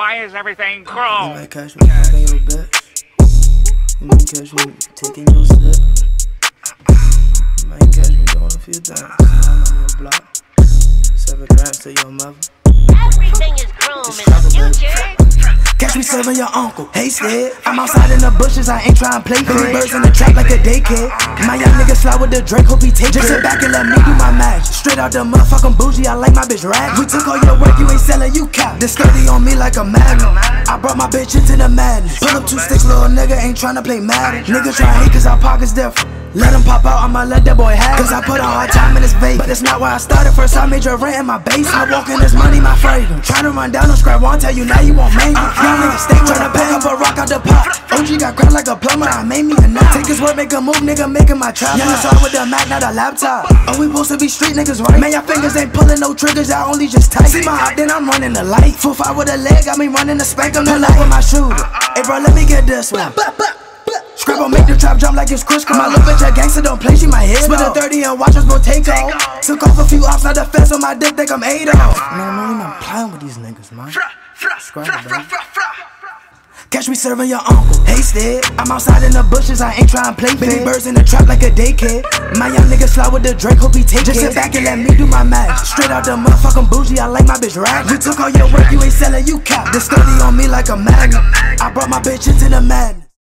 Why is everything You chrome? might catch me fucking your bitch. You might catch me taking your slip. You might catch me doing a few things. I'm on your block. Seven grams to your mother. Everything is chrome in the future. Catch me serving your uncle. Hey, Sid. I'm outside in the bushes, I ain't trying to play Baby birds in the trap like a daycare. My young niggas fly with the Drake, hope he take Just sit back and let me do my magic. Straight out the motherfucking bougie, I like my bitch rag. We took all your work, you ain't selling, you cap. This sturdy on me like a magnet. I brought my bitch into the madness. Pull up two sticks, little nigga ain't tryna play Madden. Nigga try hate cause our pockets different. Let him pop out, I'ma let that boy have. Cause I put a hard time in this vape. But it's not where I started. First, I made your rent in my base. I walk in this money, my fragrance. to run down, no scrap, won't tell you now you won't make it. Uh-uh. Young nigga stay tryna pack up a rock out the pot. OG got cracked like a plumber, I made me a knot. Take his word, make a move, nigga, making my trap. Young start with the Mac, not a laptop. Oh, we supposed to be street niggas, right? Man, your fingers ain't pulling no triggers, I only just tight. See my hot, then I'm running the light. Full five with a leg, got me running the spank on the light with my shooter. Hey, bro, let me get this one. Scrapo make the trap jump like it's Chris My little bitch a gangster, don't play, she my hit Spit a 30 and watch us go take off Took off a few ops, now the fence on my dick, think I'm 8 off Man, I'm not even playing with these niggas, man Scrapo, baby Catch me serving your uncle. Hey, Stead. I'm outside in the bushes, I ain't trying to play Baby birds in the trap like a daycare. My young niggas fly with the Drake, hope he take Just sit back and let me do my magic. Uh-uh. Straight out the motherfucking bougie, I like my bitch rag. We took all your work, you ain't selling, you cap. This sturdy on me like a magnet. I brought my bitch into the madness.